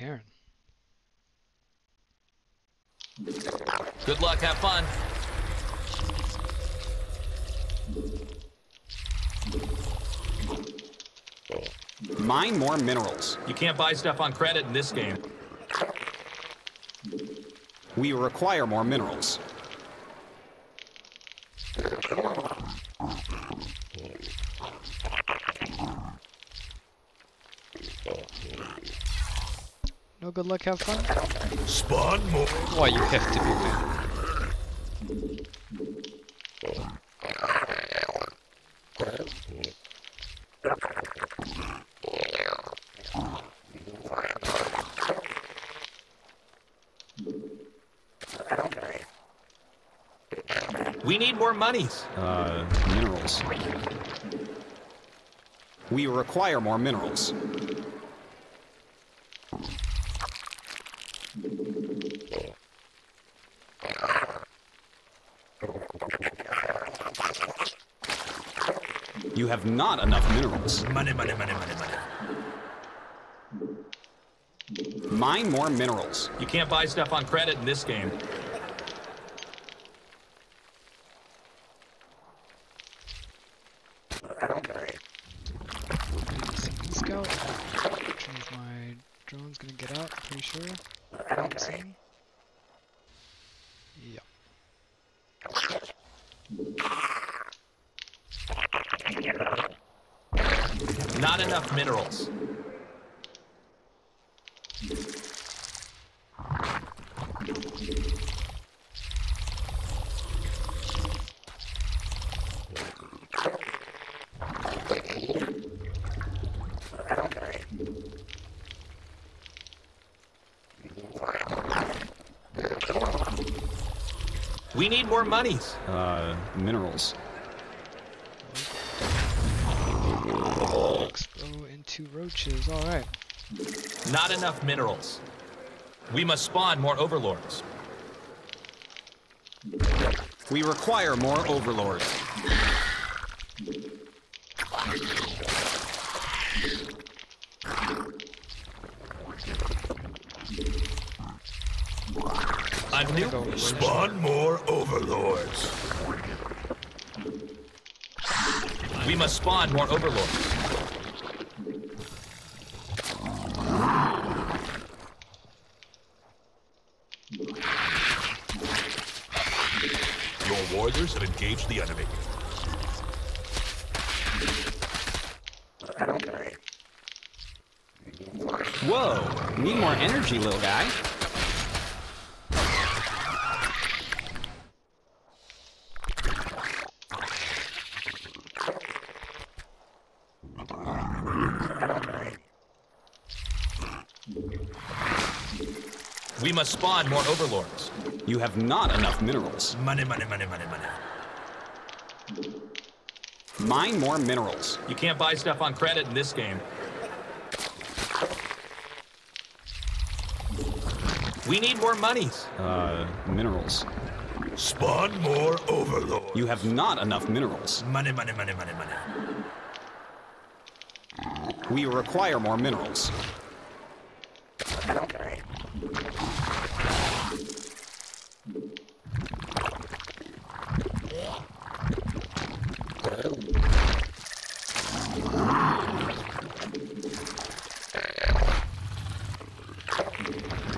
Terran. Good luck, have fun. Mine more minerals. You can't buy stuff on credit in this game. We require more minerals. Good luck, have fun? Spawn more. Why you have to be man? We need more monies. Uh, minerals. We require more minerals. You have not enough minerals. Money, money, money, money, money. Mine more minerals. You can't buy stuff on credit in this game. Sinking scout. Which means my drone's gonna get out, pretty sure. Focusing. Yeah. Not enough minerals. We need more monies. Uh, minerals. Roaches, alright. Not enough minerals. We must spawn more overlords. We require more overlords. A new. Spawn more overlords. We must spawn more overlords. Your warriors have engaged the enemy. Whoa! Need more energy, little guy. We must spawn more overlords. You have not enough minerals. Money, money, money, money, money. Mine more minerals. You can't buy stuff on credit in this game. We need more monies. Uh, minerals. Spawn more overlords. You have not enough minerals. Money, money, money, money, money. We require more minerals.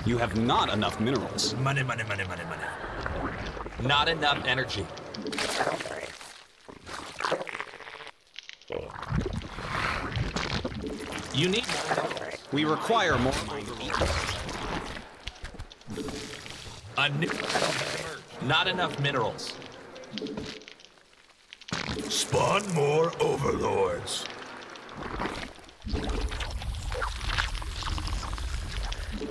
You have not enough minerals. Money, money, money, money, money. Not enough energy. You need We require more. a new. Not enough minerals. Spawn more overlords.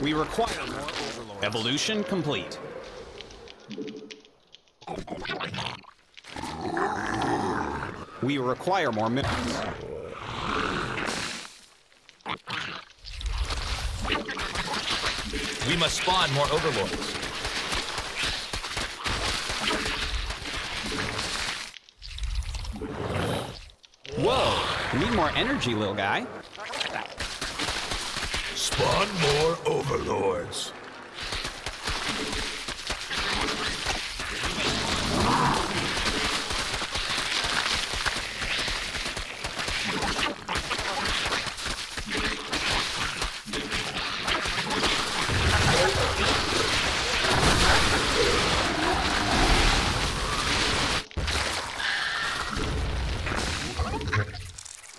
We require more overlords. Evolution complete. We require more minerals. We must spawn more overlords. Whoa! Need more energy, little guy. Spawn more overlords. overlords.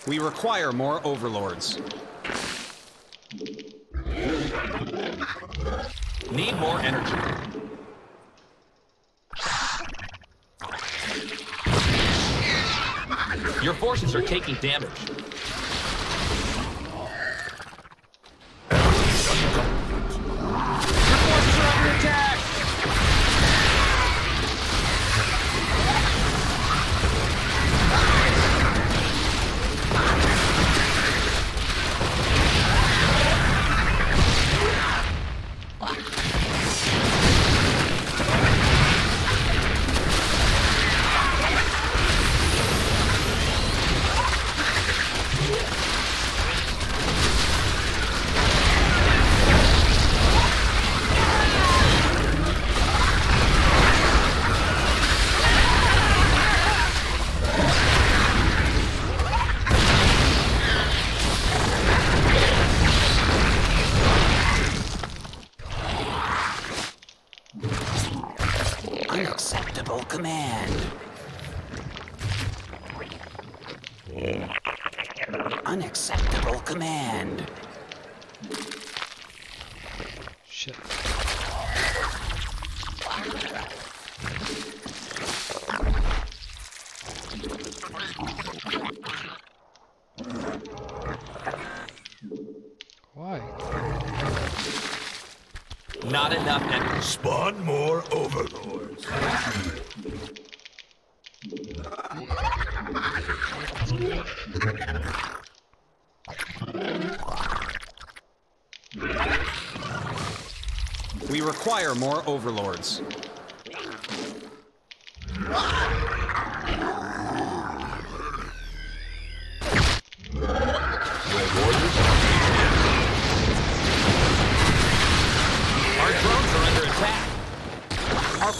We require more overlords. Need more energy. Your forces are taking damage. Why? Not enough energy. Spawn more overlords. We require more overlords.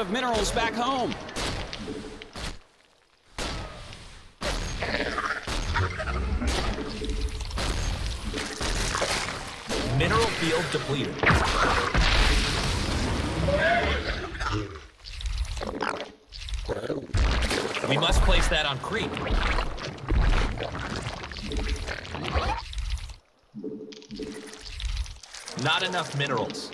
Out of minerals back home. Mineral field depleted. We must place that on creep. Not enough minerals.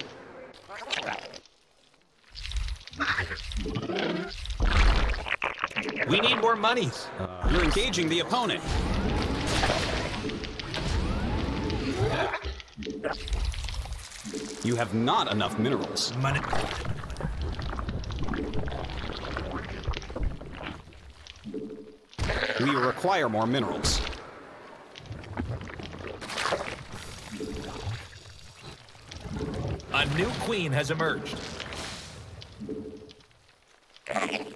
We need more monies. You're engaging the opponent. You have not enough minerals. Money. We require more minerals. A new queen has emerged. Need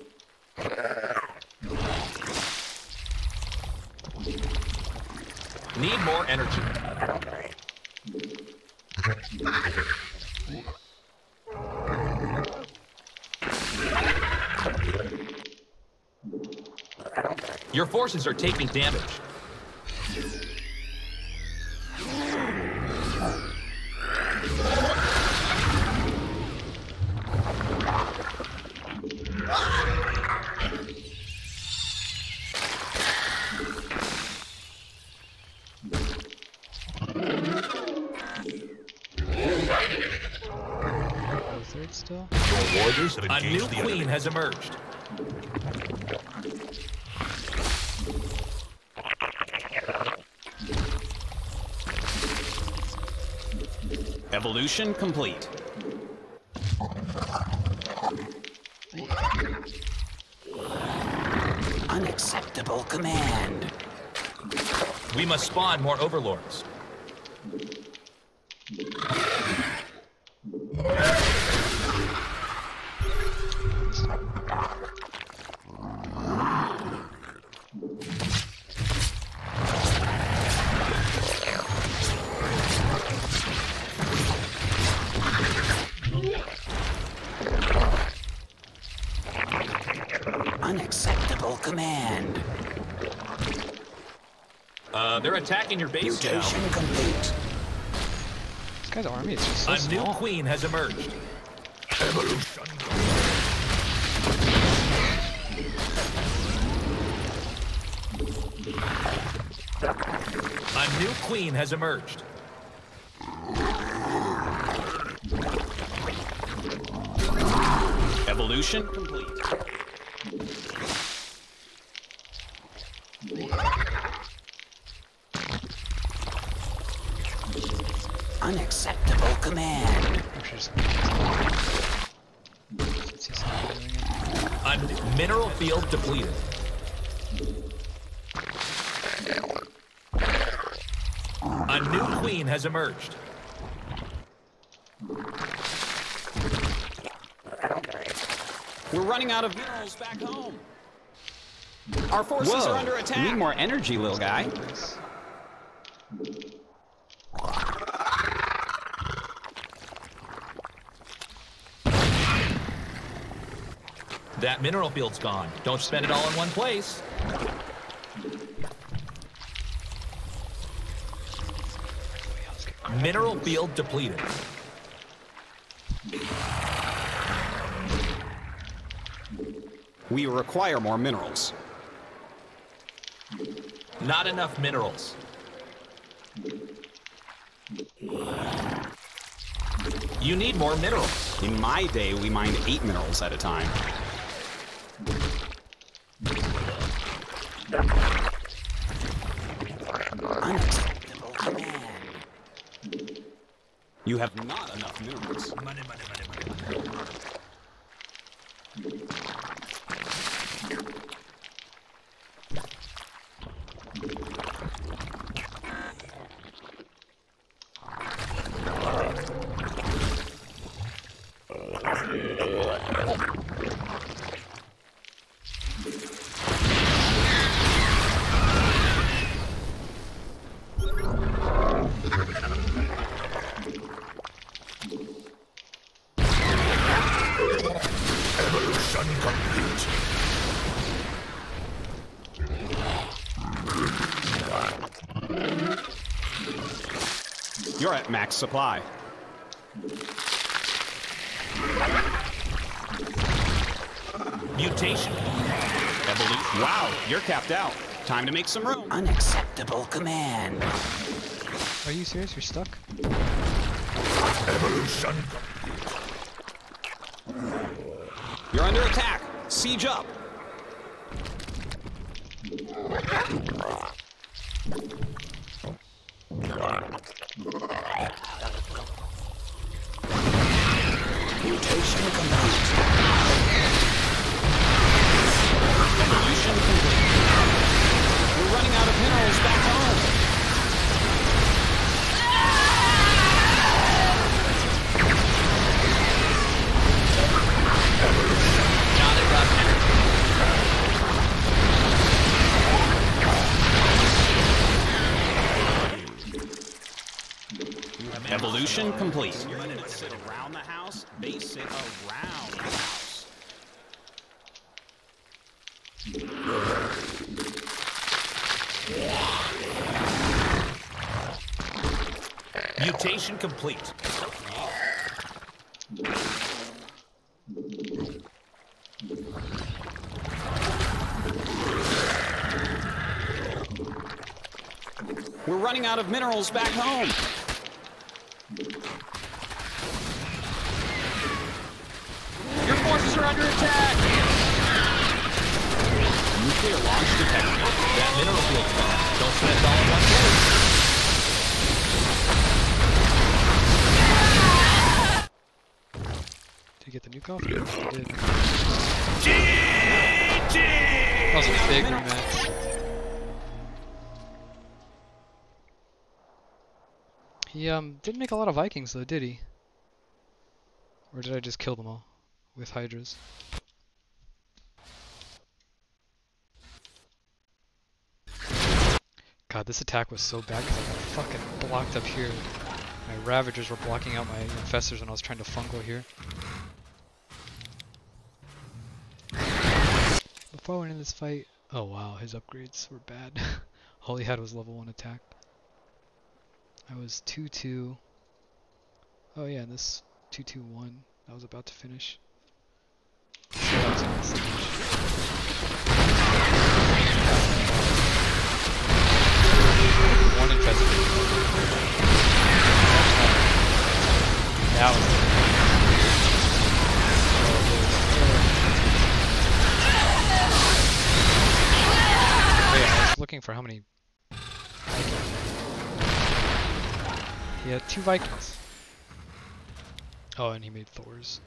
more energy. Your forces are taking damage. Third still? Have A new the queen enemy. has emerged. Evolution complete. Unacceptable command. We must spawn more overlords. Attacking your base now. Mutation complete. This guy's army is just so A new queen has emerged. Evolution. A new queen has emerged. Evolution complete. Mineral field depleted. A new queen has emerged. We're running out of minerals back home. Our forces are under attack. Need more energy, little guy. That mineral field's gone. Don't spend it all in one place. Mineral field depleted. We require more minerals. Not enough minerals. You need more minerals. In my day, we mined eight minerals at a time. You have not enough minerals. Money, money, money, money. Evolution complete. You're at max supply. Mutation. Evolution. Wow, you're capped out. Time to make some room. Unacceptable command. Are you serious? You're stuck? Evolution. You're under attack. Siege up. The house. Mutation complete. We're running out of minerals back home. Your forces are under attack. Nuclear launch detected. That mineral field's gone. Don't spend all in one place. Get the nuke off? Yes, I did. That was a big rematch. He um didn't make a lot of Vikings though, did he? Or did I just kill them all with hydras? God, this attack was so bad because I got fucking blocked up here. My Ravagers were blocking out my Infestors when I was trying to fungal here. Before I went in this fight, oh wow, his upgrades were bad. All he had was level 1 attack. I was 2-2. Oh yeah, this 2-2-1, I was about to finish. So that was gonna finish. One. That oh, I was looking for how many He had two Vikings. Oh, and he made Thors.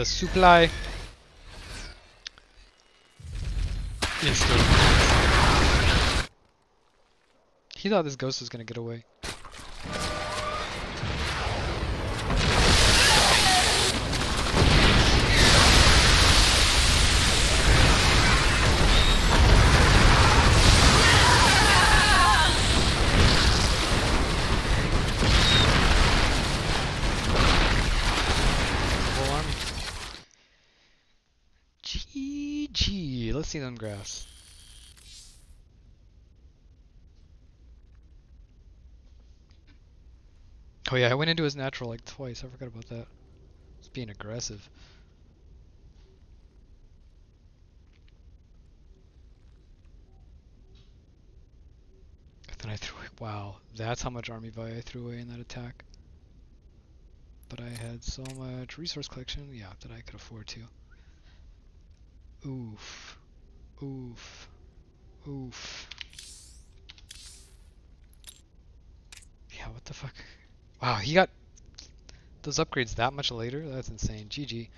The supply. Instant. He thought this ghost was gonna get away. See graphs. Oh yeah, I went into his natural like twice. I forgot about that. It's being aggressive. Then I threw wow, that's how much army value I threw away in that attack. But I had so much resource collection, yeah, that I could afford to. Oof. Oof. Oof. Yeah, what the fuck? Wow, he got those upgrades that much later? That's insane. GG.